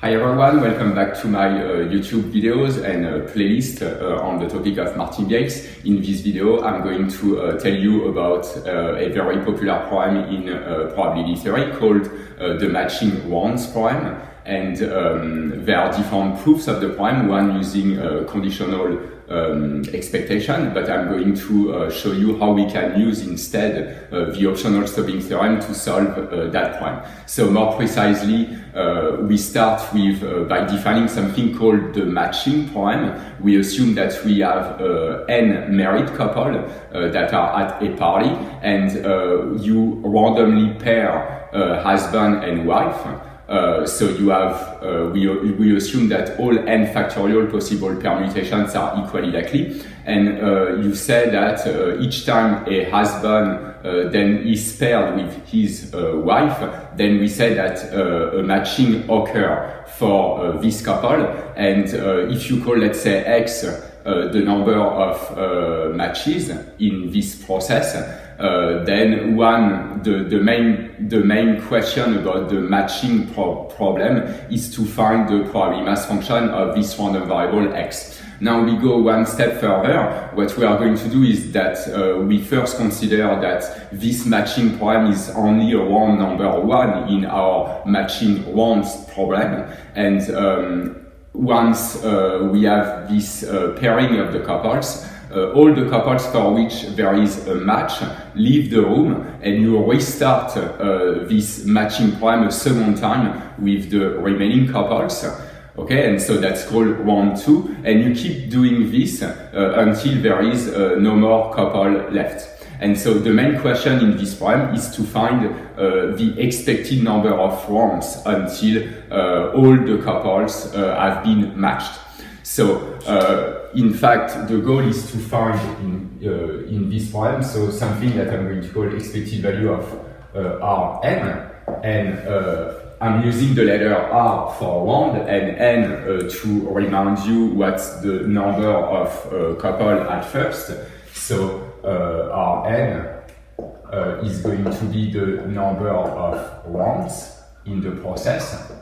Hi everyone, welcome back to my uh, YouTube videos and uh, playlist uh, on the topic of martingales. In this video, I'm going to uh, tell you about uh, a very popular program in uh, probability theory called the matching rounds program. And um, there are different proofs of the program, one using conditional um, expectation, but I'm going to uh, show you how we can use instead uh, the optional stopping theorem to solve uh, that problem. So more precisely, uh, we start with uh, by defining something called the matching problem. We assume that we have uh, n married couple that are at a party, and you randomly pair husband and wife. Uh, so you have, uh, we, we assume that all n factorial possible permutations are equally likely. And uh, you say that uh, each time a husband uh, then is paired with his wife, then we say that a matching occur for this couple. And if you call, let's say, x the number of matches in this process, uh, then one, the, the main, the main question about the matching pro problem is to find the probability mass function of this random variable x. Now we go one step further. What we are going to do is that uh, we first consider that this matching problem is only a round number one in our matching rounds problem. And um, once uh, we have this uh, pairing of the couples, uh, all the couples for which there is a match leave the room and you restart uh, this matching problem a second time with the remaining couples. Okay, and so that's called round two, and you keep doing this uh, until there is uh, no more couple left. And so the main question in this problem is to find uh, the expected number of rounds until uh, all the couples have been matched. So, in fact, the goal is to find in, uh, in this problem, so something that I'm going to call expected value of uh, Rn, and uh, I'm using the letter R for round and N uh, to remind you what's the number of uh, couple at first. So, Rn is going to be the number of rounds in the process.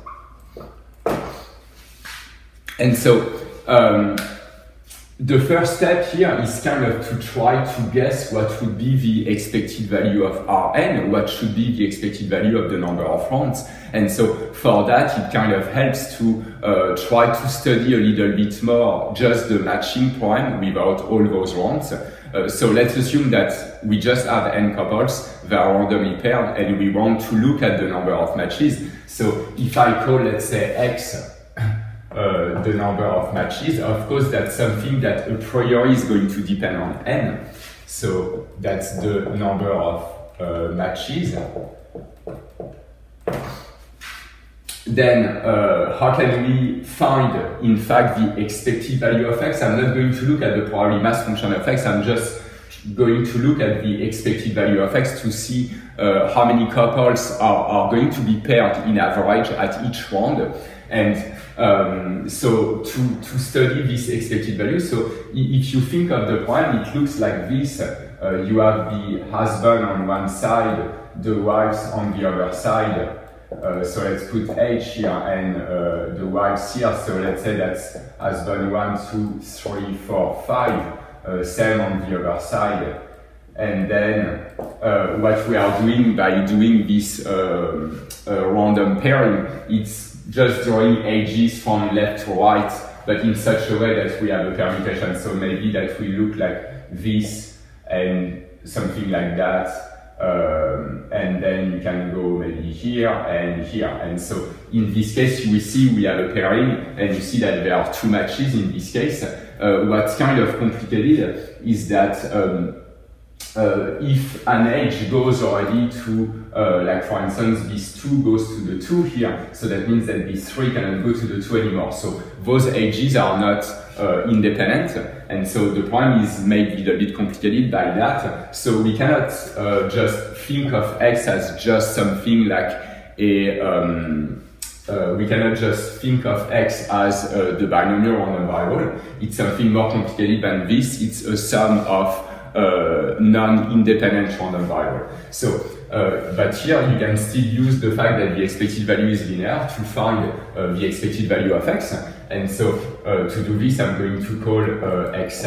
And so um, the first step here is kind of to try to guess what would be the expected value of Rn, what should be the expected value of the number of rounds. And so for that, it kind of helps to uh, try to study a little bit more just the matching point without all those rounds. Uh, so let's assume that we just have n couples that are randomly paired and we want to look at the number of matches. So if I call, let's say, x the number of matches. Of course, that's something that a priori is going to depend on n. So that's the number of uh, matches. Then, uh, how can we find, in fact, the expected value of x? I'm not going to look at the probability mass function of x. I'm just going to look at the expected value of x to see uh, how many couples are, are going to be paired in average at each round. And um, so to, to study this expected value, so if you think of the problem, it looks like this. Uh, you have the husband on one side, the wives on the other side. Uh, so let's put H here and uh, the wives here. So let's say that's husband one, two, three, four, five. Uh, same on the other side. And then uh, what we are doing by doing this uh, random pairing, it's just drawing edges from left to right, but in such a way that we have a permutation. So maybe that we look like this and something like that. Um, and then you can go maybe here and here. And so in this case, will see we have a pairing and you see that there are two matches in this case. Uh, what's kind of complicated is that um, uh, if an edge goes already to, uh, like for instance, this 2 goes to the 2 here, so that means that this 3 cannot go to the 2 anymore. So those edges are not uh, independent, and so the problem is made a little bit complicated by that. So we cannot uh, just think of x as just something like a um, uh, we cannot just think of x as uh, the binomial random variable. It's something more complicated than this. It's a sum of uh, non-independent random variable. So uh, but here you can still use the fact that the expected value is linear to find uh, the expected value of x. And so uh, to do this, I'm going to call uh, xi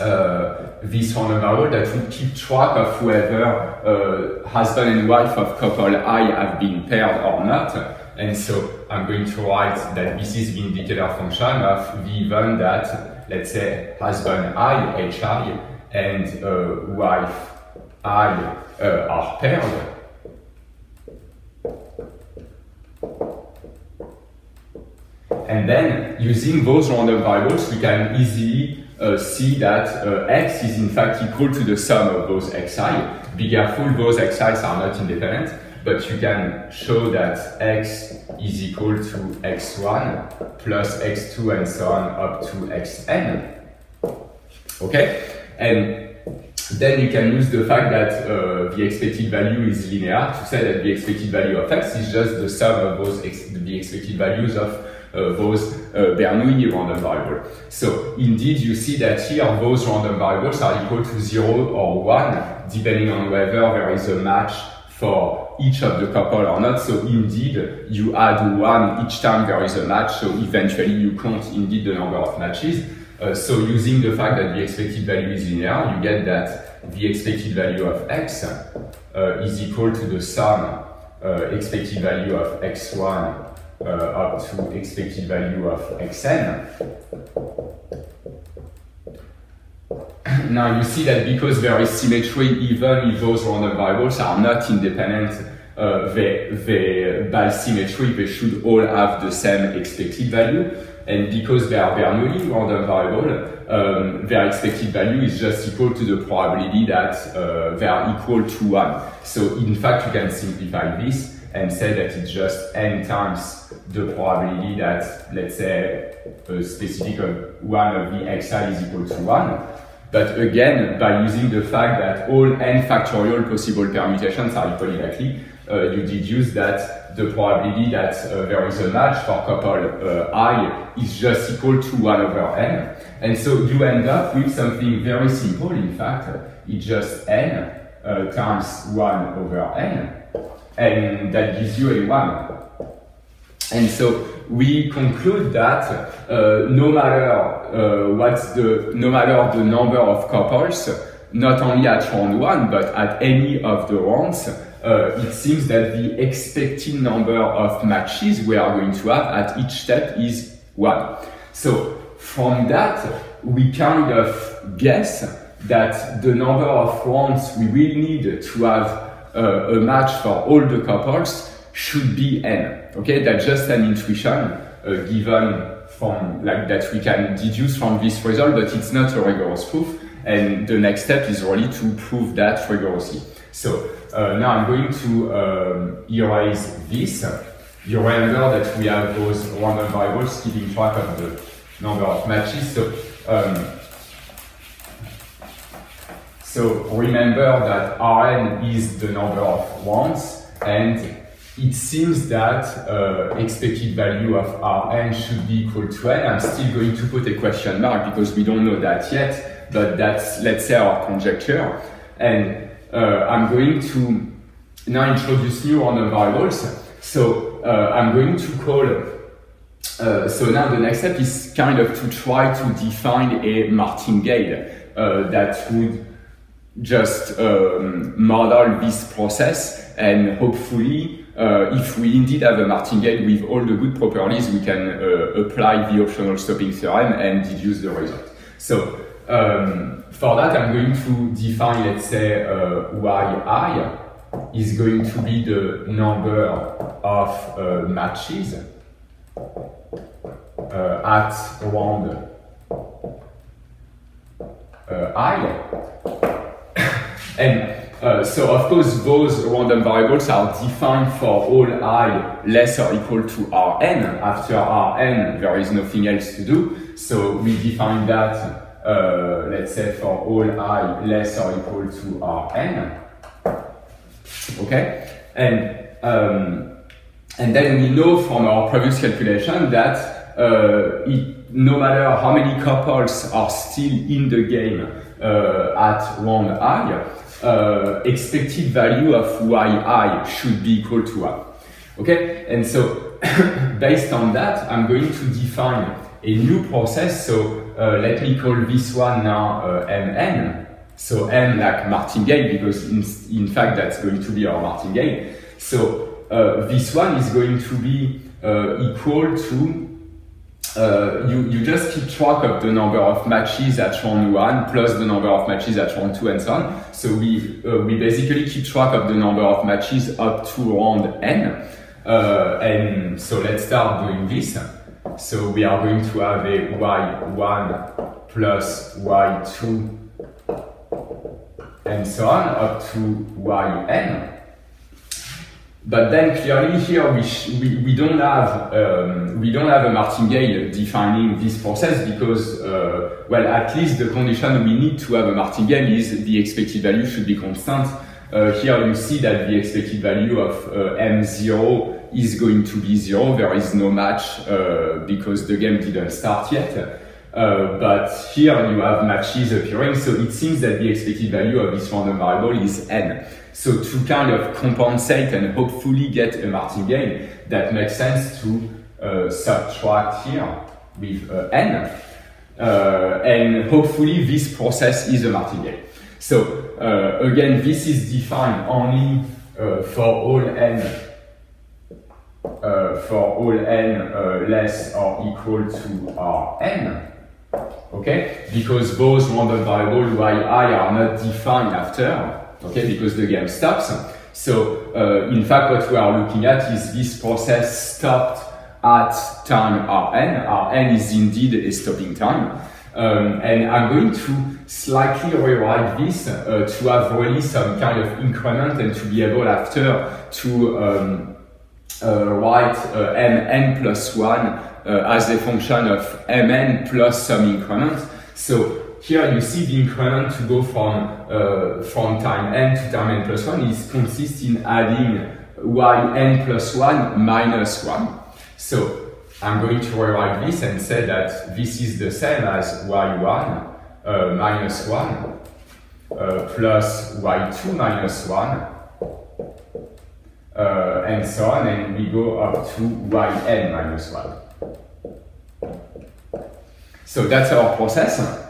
uh, this random variable that will keep track of whether husband and wife of couple I have been paired or not. And so I'm going to write that this is the indicator function of the event that, let's say, husband I, hi, and uh, wife I uh, are paired. And then using those random variables, we can easily uh, see that uh, x is in fact equal to the sum of those xi. Be careful, those xi's are not independent, but you can show that x is equal to x1 plus x2 and so on up to xn. Okay? And then you can use the fact that uh, the expected value is linear to say that the expected value of x is just the sum of those ex the expected values of uh, those uh, Bernoulli random variables. So indeed, you see that here those random variables are equal to 0 or 1, depending on whether there is a match for each of the couple or not. So indeed, you add 1 each time there is a match, so eventually you count indeed the number of matches. Uh, so using the fact that the expected value is linear, you get that the expected value of x uh, is equal to the sum uh, expected value of x1 uh, up to expected value of xn. Now you see that because there is symmetry, even if those random variables are not independent, uh, they, they, by symmetry, they should all have the same expected value. And because they are Bernoulli random variable, um, their expected value is just equal to the probability that uh, they are equal to 1. So in fact, you can simplify this and say that it's just n times the probability that, let's say, a specific one of the xi is equal to 1. But again, by using the fact that all n factorial possible permutations are equally likely, uh, you deduce that the probability that uh, there is a match for couple uh, i is just equal to 1 over n. And so you end up with something very simple, in fact, it's just n uh, times 1 over n, and that gives you a 1. And so we conclude that uh, no matter uh, what's the no matter the number of couples, not only at round one but at any of the rounds, uh, it seems that the expected number of matches we are going to have at each step is one. So from that, we kind of guess that the number of rounds we will need to have uh, a match for all the couples should be n. Okay, that's just an intuition uh, given from like that we can deduce from this result, but it's not a rigorous proof. And the next step is really to prove that rigorously. So uh, now I'm going to um, erase this. You remember that we have those random variables keeping track of the number of matches. So, um, so remember that Rn is the number of ones and it seems that uh, expected value of Rn should be equal to n. I'm still going to put a question mark because we don't know that yet, but that's, let's say, our conjecture. And uh, I'm going to now introduce new random variables. So uh, I'm going to call, uh, so now the next step is kind of to try to define a martingale uh, that would just um, model this process and hopefully uh, if we indeed have a martingale with all the good properties, we can uh, apply the optional stopping theorem and deduce the result. So um, for that, I'm going to define, let's say, uh, yi is going to be the number of uh, matches uh, at round uh, i. and uh, so of course those random variables are defined for all i less or equal to rn. After rn there is nothing else to do. So we define that uh, let's say for all i less or equal to rn. Okay? And um, and then we know from our previous calculation that uh, it, no matter how many couples are still in the game uh, at round i, uh, expected value of yi should be equal to 1. Okay, and so based on that, I'm going to define a new process. So uh, let me call this one now uh, mn. So m like martingale because in, in fact that's going to be our martingale. So uh, this one is going to be uh, equal to uh, you, you just keep track of the number of matches at round 1 plus the number of matches at round 2 and so on. So we, uh, we basically keep track of the number of matches up to round n. Uh, and so let's start doing this. So we are going to have a y1 plus y2 and so on up to yn. But then clearly here we, we, we, don't have um, we don't have a martingale defining this process because uh, well at least the condition we need to have a martingale is the expected value should be constant. Uh, here you see that the expected value of uh, m0 is going to be zero. There is no match uh, because the game didn't start yet. Uh, but here you have matches appearing, so it seems that the expected value of this random variable is n. So to kind of compensate and hopefully get a martingale, that makes sense to uh, subtract here with uh, n, uh, and hopefully this process is a martingale. So uh, again, this is defined only for all n for all n less or equal to Rn okay? Because those random variables yi are not defined after, okay? Because the game stops. So uh, in fact, what we are looking at is this process stopped at time Rn. Rn is indeed a stopping time. Um, and I'm going to slightly rewrite this uh, to have really some kind of increment and to be able after to um, uh, write uh, mn plus 1 uh, as a function of mn plus some increment. So here you see the increment to go from, uh, from time n to time n plus 1 is consists in adding yn plus 1 minus 1. So I'm going to rewrite this and say that this is the same as y1 uh, minus 1 uh, plus y2 minus 1 uh, and so on, and we go up to yn minus 1. So that's our process.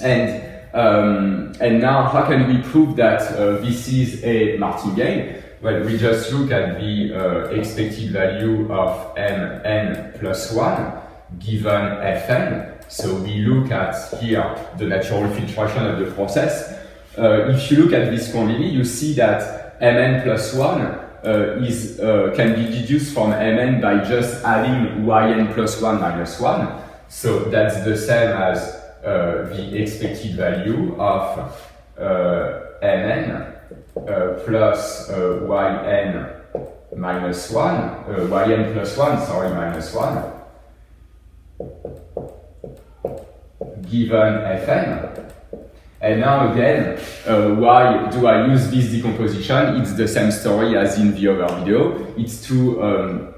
And, um, and now how can we prove that uh, this is a martingale? Well, we just look at the uh, expected value of mn plus 1 given fn. So we look at here the natural filtration of the process. Uh, if you look at this quantity, you see that mn plus 1 uh, is, uh, can be deduced from mn by just adding yn plus 1 minus 1. So that's the same as the expected value of mn uh, plus uh, yn minus 1, uh, yn plus 1, sorry, minus 1, given fn. And now again, uh, why do I use this decomposition? It's the same story as in the other video. It's to um,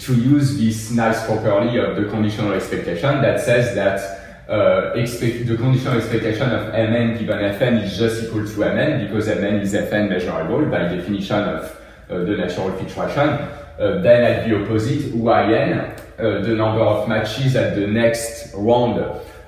to use this nice property of the conditional expectation that says that uh, expect, the conditional expectation of mn given fn is just equal to mn because mn is fn measurable by definition of uh, the natural filtration. Uh, then at the opposite, yn, uh, the number of matches at the next round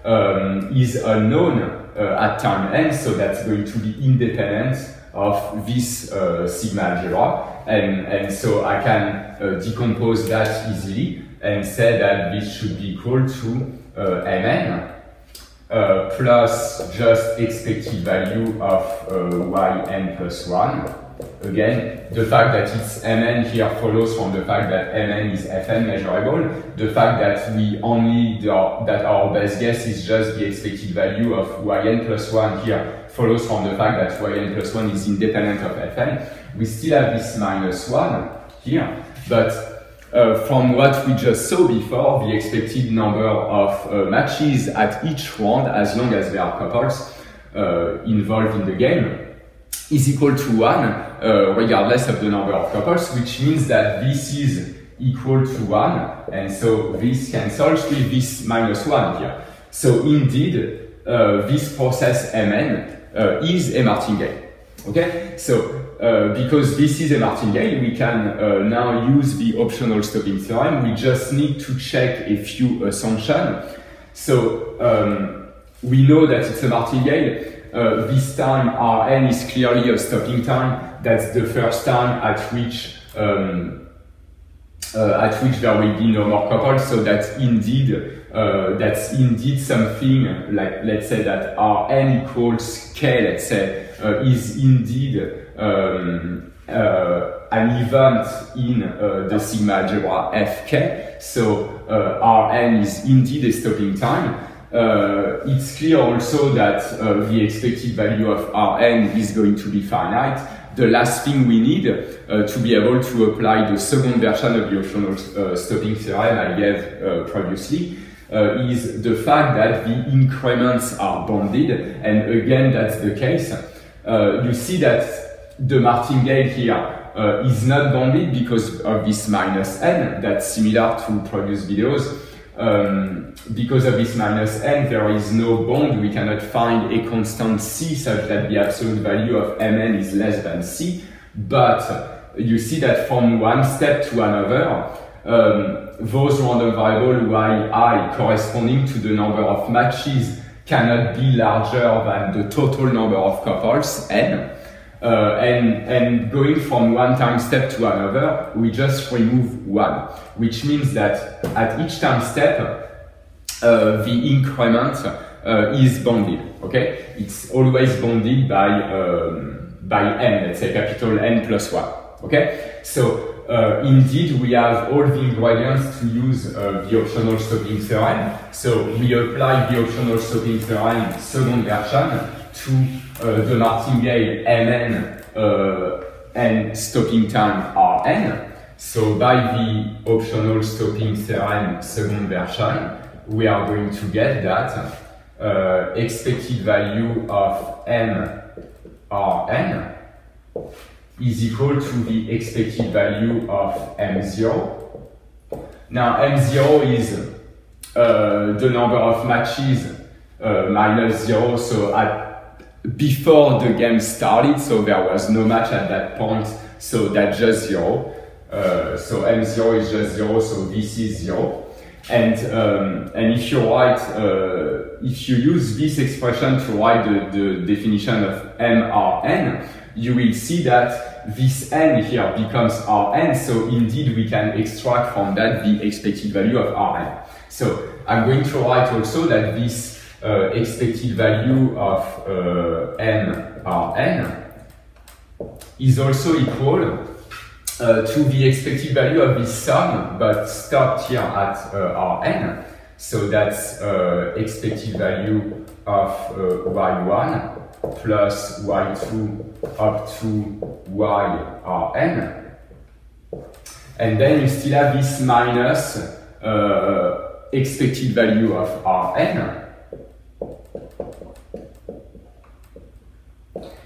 um, is unknown uh, at time n, so that's going to be independent of this uh, sigma algebra. And, and so I can uh, decompose that easily and say that this should be equal to mn uh, plus just expected value of uh, yn plus 1 Again, the fact that it's mn here follows from the fact that mn is fn measurable. The fact that we only, that our best guess is just the expected value of yn plus 1 here follows from the fact that yn plus 1 is independent of fn. We still have this minus 1 here, but uh, from what we just saw before, the expected number of uh, matches at each round, as long as there are couples uh, involved in the game, is equal to 1 uh, regardless of the number of couples, which means that this is equal to 1, and so this cancels with this minus 1 here. So indeed, uh, this process Mn is a martingale. Okay, so uh, because this is a martingale, we can uh, now use the optional stopping theorem. We just need to check a few assumptions. So um, we know that it's a martingale. Uh, this time Rn is clearly a stopping time. That's the first time at which um, uh, at which there will be no more couples. So that's indeed uh, that's indeed something like let's say that Rn equals k. Let's say uh, is indeed um, uh, an event in uh, the sigma algebra fk. So Rn is indeed a stopping time. Uh, it's clear also that uh, the expected value of Rn is going to be finite. The last thing we need uh, to be able to apply the second version of the optional stopping theorem I gave previously uh, is the fact that the increments are bounded, and again that's the case. Uh, you see that the martingale here uh, is not bounded because of this minus n, that's similar to previous videos. Um, because of this minus n, there is no bond. We cannot find a constant c such that the absolute value of mn is less than c. But you see that from one step to another, um, those random variable yi corresponding to the number of matches cannot be larger than the total number of couples n. Uh, and, and going from one time step to another, we just remove one, which means that at each time step, uh, the increment uh, is bounded. Okay, it's always bounded by um, by n, let's say capital N plus one. Okay, so uh, indeed, we have all the ingredients to use uh, the optional stopping theorem. So we apply the optional stopping theorem second version to the martingale mn uh, and stopping time rn. So by the optional stopping theorem second version, we are going to get that uh, expected value of m rn is equal to the expected value of M0. Now M0 is uh, the number of matches uh, minus zero, so at before the game started, so there was no match at that point, so that's just zero. Uh, so M0 is just zero, so this is zero. And, um, and if you write, uh, if you use this expression to write the, the definition of MRN, you will see that this n here becomes Rn, so indeed we can extract from that the expected value of Rn. So I'm going to write also that this uh, expected value of uh, n Rn is also equal uh, to the expected value of this sum, but stopped here at uh, Rn. So that's uh, expected value of uh, y1 plus y2 up to yrn. And then you still have this minus expected value of rn.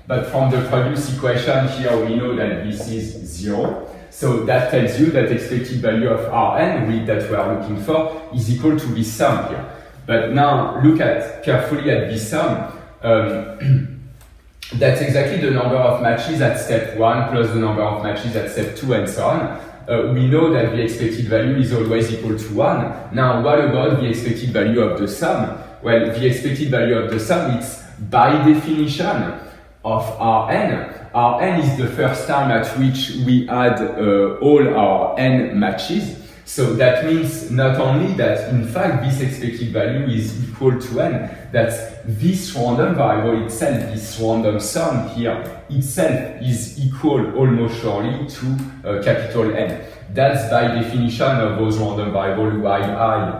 But from the previous equation here, we know that this is zero. So that tells you that expected value of Rn, that we are looking for, is equal to this sum here. But now look at carefully at this sum. Um, that's exactly the number of matches at step one plus the number of matches at step two and so on. Uh, we know that the expected value is always equal to one. Now, what about the expected value of the sum? Well, the expected value of the sum is by definition of Rn. Rn is the first time at which we add uh, all our n matches. So that means not only that in fact this expected value is equal to n, that this random variable itself, this random sum here itself is equal almost surely to uh, capital N. That's by definition of those random variable yi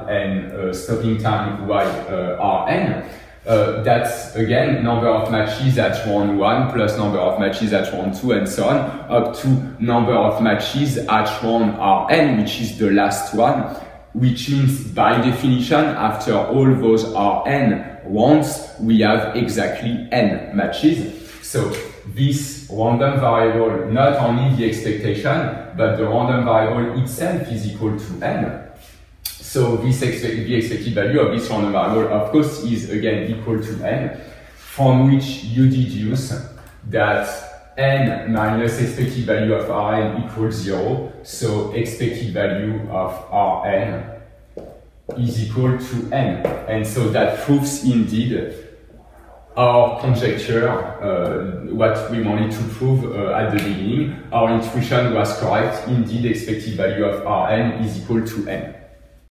and uh, stopping time y uh, rn. Uh, that's again number of matches at round 1 plus number of matches at round 2 and so on up to number of matches at round Rn which is the last one which means by definition after all those Rn rounds we have exactly n matches. So this random variable not only the expectation but the random variable itself is equal to n so this expected value of this random variable, of course, is again equal to n, from which you deduce that n minus expected value of Rn equals zero, so expected value of Rn is equal to n. And so that proves indeed our conjecture, uh, what we wanted to prove uh, at the beginning. Our intuition was correct. Indeed, expected value of Rn is equal to n.